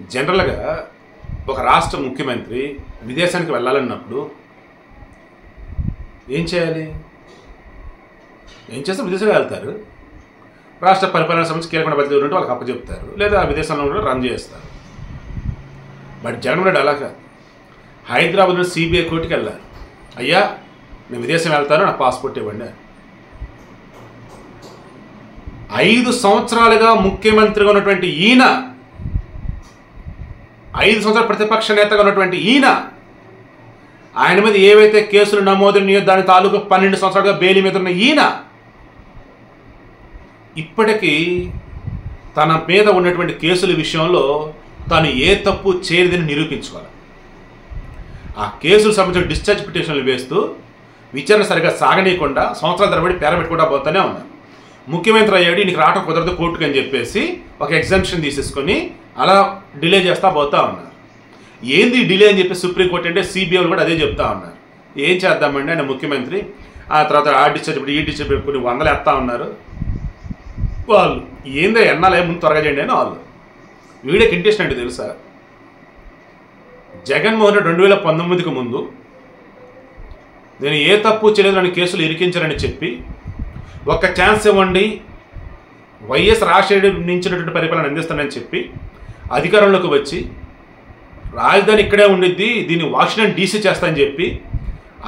జనరల్గా ఒక రాష్ట్ర ముఖ్యమంత్రి విదేశానికి వెళ్ళాలన్నప్పుడు ఏం చేయాలి? ఏం చేస్తే విదేశాలకు వెళ్తారు? రాష్ట్ర పరిపాలన సంబంధించి కీలకమైన బాధ్యతలు ఉంటే వాళ్ళకి అప్పచెప్తారు. లేదా విదేశంలో కూడా రన్ చేస్తారు. బట్ జగన్మోహన్ అలా కాదు. హైదరాబాద్లో సిబిఐ కోర్టుకి వెళ్ళాలి. అయ్యా నేను విదేశం వెళ్తాను నా పాస్పోర్ట్ ఇవ్వండి ఐదు సంవత్సరాలుగా ముఖ్యమంత్రిగా ఉన్నటువంటి ఈయన ఐదు సంవత్సరాల ప్రతిపక్ష నేతగా ఉన్నటువంటి ఈయన ఆయన మీద ఏవైతే కేసులు నమోదున్నాయో దాని తాలూకు పన్నెండు సంవత్సరాలుగా బెయిల్ మీద ఉన్న ఈయన ఇప్పటికీ తన మీద ఉన్నటువంటి కేసుల విషయంలో తాను ఏ తప్పు చేయలేదని నిరూపించుకోవాలి. ఆ కేసులు సంబంధించిన డిశ్చార్జ్ పిటిషన్లు వేస్తూ విచారణ సరిగా సాగనీయకుండా సంవత్సరాల తరబడి పేరబెట్టుకుంటా పోతూనే ఉన్నారు. ముఖ్యమంత్రి అయ్యాడు నీకు రావటం కుదరదు కోర్టుకు అని చెప్పేసి ఒక ఎగ్జామ్షన్ తీసేసుకొని అలా డిలే చేస్తా పోతా ఉన్నారు. ఏంది డిలే అని చెప్పి సుప్రీంకోర్టు అంటే సిబిఐ కూడా అదే చెప్తా ఉన్నారు. ఏం చేద్దామండి ఆయన ముఖ్యమంత్రి? ఆ తర్వాత ఆ డిశ్చార్జ్ పెట్టి ఈ డిశ్చార్జ్ పెట్టి కొన్ని వందలు ఎత్తా ఉన్నారు. వాళ్ళు ఏందో ఎన్నాలే ముందు త్వరగా చేయండి అని వాళ్ళు. వీడియోకి ఇంట్రెస్ట్ అంటే తెలుసా? జగన్మోహన్ రెడ్డి రెండు వేల పంతొమ్మిదికి ముందు నేను ఏ తప్పు చేయలేదు కేసులు ఇరికించారని చెప్పి ఒక ఛాన్స్ ఇవ్వండి. వైఎస్ రాజశేఖర్ నుంచినటువంటి పరిపాలన అందిస్తానని చెప్పి అధికారంలోకి వచ్చి రాజధాని ఇక్కడే ఉండిద్ది దీన్ని వాషింగ్టన్ డీసీ చేస్తానని చెప్పి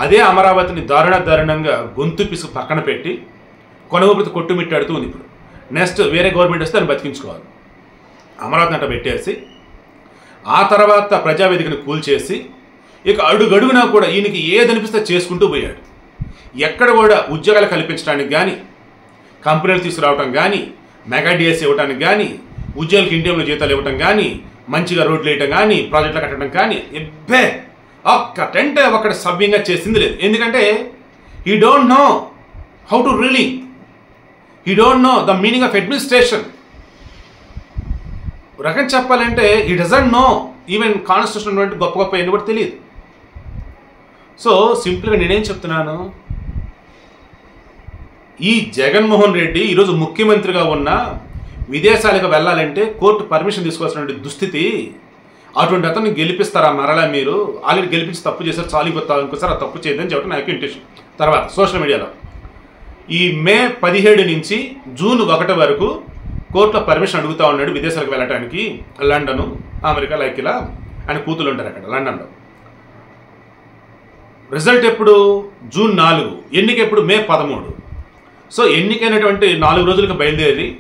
అదే అమరావతిని దారుణ దారుణంగా గొంతు పిసుకు పక్కన పెట్టి కొనగోపతి కొట్టుమిట్టాడుతూ ఉంది ఇప్పుడు. నెక్స్ట్ వేరే గవర్నమెంట్ వస్తే దాన్ని బతికించుకోవాలి. అమరావతి అంట పెట్టేసి ఆ తర్వాత ప్రజావేదికను కూల్చేసి ఇక అడుగడుగునా కూడా ఈయనకి ఏదనిపిస్తే చేసుకుంటూ పోయాడు. ఎక్కడ కూడా ఉద్యోగాలు కల్పించడానికి కానీ కంపెనీలు తీసుకురావటం కానీ మెగా డిఎస్ ఇవ్వడానికి కానీ ఉద్యోగులకు ఇండియంలో జీతాలు ఇవ్వటం కానీ మంచిగా రోడ్లు వేయటం కానీ ప్రాజెక్టులు కట్టడం కానీ ఎబ్బే! ఒక్క టెంట్ ఒక్కడ సవ్యంగా చేసింది లేదు. ఎందుకంటే ఈ don't know how to reeling ఈ don't know the meaning of administration రకం చెప్పాలంటే ఈ డజంట్ నో ఈవెన్ కాన్స్టిట్యూషన్ వంటి గొప్ప గొప్ప ఎన్ని కూడా తెలియదు. సో సింపుల్గా నేనేం చెప్తున్నాను? ఈ జగన్మోహన్ రెడ్డి ఈరోజు ముఖ్యమంత్రిగా ఉన్న విదేశాలకు వెళ్ళాలంటే కోర్టు పర్మిషన్ తీసుకోవాల్సిన దుస్థితి అటువంటి అతను గెలిపిస్తారా మరలా మీరు? ఆల్రెడీ గెలిపించి తప్పు చేశారు చాలు ఇంకో ఇంకోసారి ఆ తప్పు చేయదని చెప్పడం నాకు ఇంటెన్షన్ తర్వాత సోషల్ మీడియాలో. ఈ మే పదిహేడు నుంచి జూన్ ఒకటి వరకు కోర్టులో పర్మిషన్ అడుగుతా ఉన్నాడు విదేశాలకు వెళ్ళడానికి లండన్ అమెరికా లైక్ ఇలా ఆయన కూతులు ఉంటారు అక్కడ లండన్లో. రిజల్ట్ ఎప్పుడు? జూన్ నాలుగు. ఎన్నిక ఎప్పుడు? మే పదమూడు. సో ఎన్నికైనటువంటి నాలుగు రోజులకు బయలుదేరి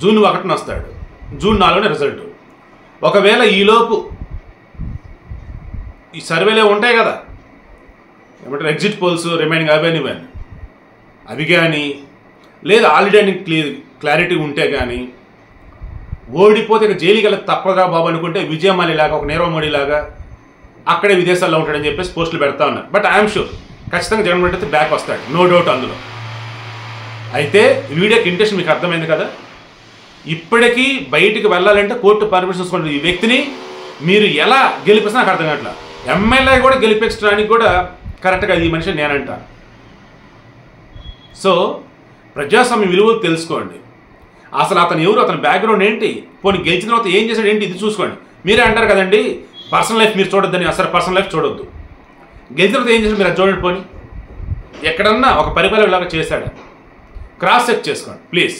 జూన్ ఒకటిన వస్తాడు. జూన్ నాలుగున రిజల్ట్. ఒకవేళ ఈలోపు ఈ సర్వేలే ఉంటాయి కదా. ఏమంటారు? ఎగ్జిట్ పోల్స్ రిమైనింగ్ అవన్నీ ఇవన్నీ అవి కానీ లేదా ఆల్రెడీ క్లియర్ క్లారిటీ ఉంటే కానీ ఓడిపోతే ఇక జైలుకి వెళ్ళక తప్పదా బాబు అనుకుంటే విజయమాలి లాగా ఒక నీరవ్ మోడీ లాగా అక్కడే విదేశాల్లో ఉంటాడని చెప్పేసి పోస్టులు పెడతా ఉన్నారు. But I'm sure. ఖచ్చితంగా జగన్మోహన్ రెడ్డి బ్యాక్ వస్తాడు. నో డౌట్ అందులో. అయితే వీడియోకి ఇంట్రెస్ట్ మీకు అర్థమైంది కదా? ఇప్పటికీ బయటికి వెళ్ళాలంటే కోర్టు పర్మిషన్ తీసుకుంటుంది ఈ వ్యక్తిని మీరు ఎలా గెలిపిస్తే నాకు అర్థం కావట్లా. ఎమ్మెల్యే కూడా గెలిపించడానికి కూడా కరెక్ట్గా ఈ మనిషి నేనంట. సో ప్రజాస్వామ్య విలువలు తెలుసుకోండి. అసలు అతను ఎవరు అతని బ్యాక్గ్రౌండ్ ఏంటి? పోనీ గెలిచిన తర్వాత ఏం చేశాడు ఏంటి ఇది చూసుకోండి. మీరే అంటారు కదండి పర్సనల్ లైఫ్ మీరు చూడొద్దని అసలు పర్సనల్ లైఫ్ చూడొద్దు. గెలిచిన తర్వాత ఏం చేశాడు మీరు అది చూడండి పోనీ. ఎక్కడన్నా ఒక పరిపాలన లాగా చేశాడు. క్రాస్ చెక్ చేసుకోండి ప్లీజ్